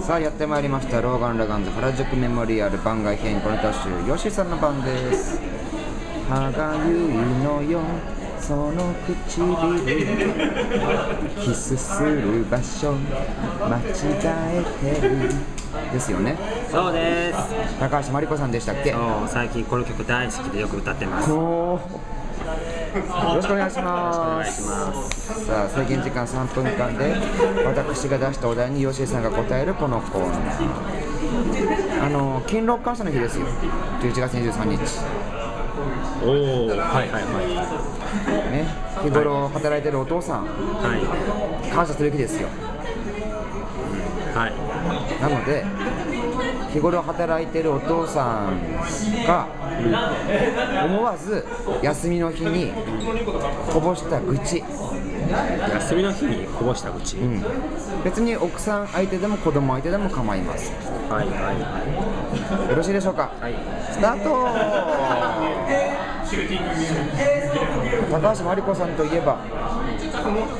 さあやってまいりましたローガン・ラガンズ原宿メモリアル番外編この年ヨシさんの番です。歯がゆいのよその唇。キスする場所間違えてる。ですよね。そうです。高橋真理子さんでしたっけ？最近この曲大好きでよく歌ってますよろしくお願いします。さあ制限時間3分間で私が出したお題に吉井さんが答えるこのコーナー。あの勤労感謝の日ですよ。11月23日。おおはいはいはね日頃働いてるお父さん。いはい。感謝する日ですよ。はい。なので日頃働いてるお父さんが思わず休みの日にこぼした愚痴、休みの日にこぼした口、うん、別に奥さん相手でも子供相手でも構いません。はいはいはよろしいでしょうか？いはい。スタート。高橋真理子さんといえば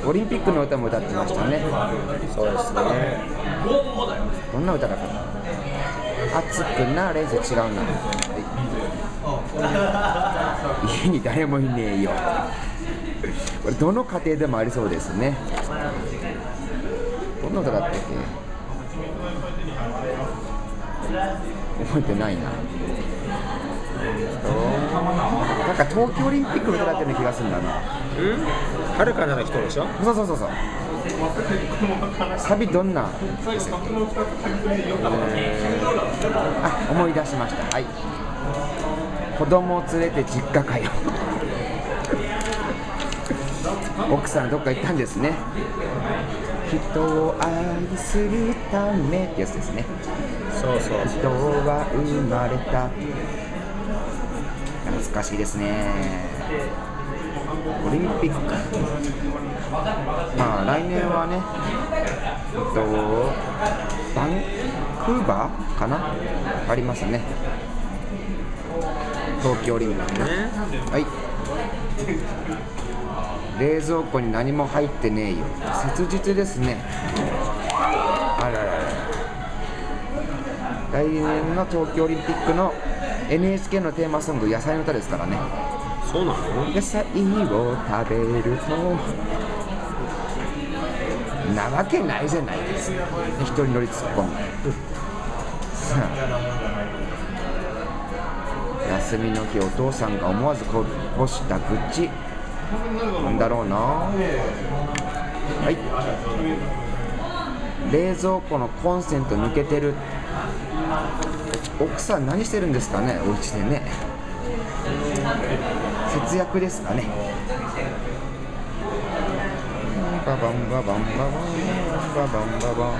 オリンピックの歌も歌ってましたね。そうですね。どんな歌だった熱くなれず違うな、家に誰もいねえよ。これどの家庭でもありそうですね。どんな歌だったっけ？覚えてないな。なんか東京オリンピックの歌だったような気がするんだな。うん？はるかなる人でしょ？そうそうそうそう。サビどんな？ですかあ思い出しました。はい。子供を連れて実家かよ。奥さんどっか行ったんですね。人を愛するためってやつですね。そうそうそう。人は生まれた懐かしいですね。オリンピックまあ来年はねえっとバンクーバーかな？ありますね。東京オリンピックね。はい。冷蔵庫に何も入ってねえよ。切実ですね。あららら。来年の東京オリンピックの NHK のテーマソング「野菜の歌」ですからね。そうなの？野菜を食べるとなわけないじゃないですか。一人乗りツッコミさあ休みの日お父さんが思わずこぼした愚痴。なんだろうな。はい。冷蔵庫のコンセント抜けてる奥さん何してるんですかね？お家でね。節約ですかね。ババンババンババンババンババン。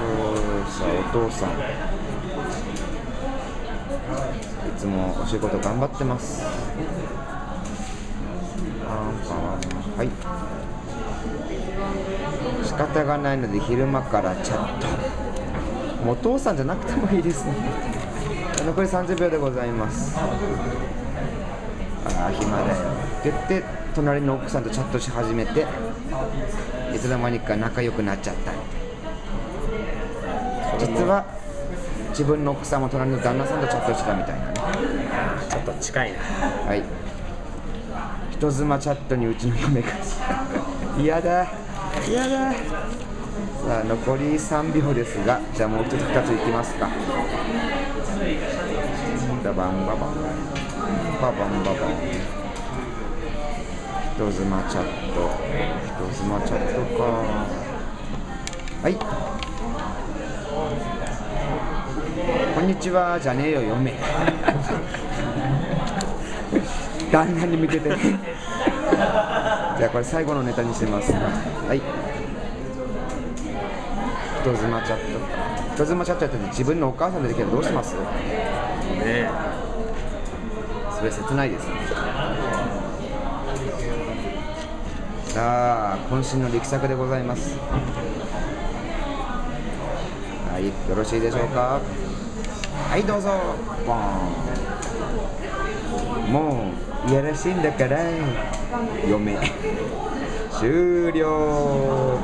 おさあお父さん。いつもお仕事頑張ってます。パンパン。はい。仕方がないので昼間からチャット。もうお父さんじゃなくてもいいですね。残り30秒でございます。ああ暇だよ。って言って隣の奥さんとチャットし始めていつの間にか仲良くなっちゃった。実は自分の奥さんも隣の旦那さんとチャットしてたみたいなね。ちょっと近いな。はい。人妻チャットにうちの嫁が嫌だ嫌ださあ残り3秒ですがじゃあもう一つ2ついきますか。ババンババン。ババンババン。人妻チャット。人妻チャットか。はい。こんにちは。じゃねえよ嫁。旦那に向けて。ねじゃあこれ最後のネタにしてます。はい。人妻チャット。人妻チャットやってて自分のお母さん出てきたらどうします？ね。それ切ないですね。さあ渾身の力作でございます。はい。よろしいでしょうか？はいどうぞ。ボーンもういやらしいんだから。嫁。終了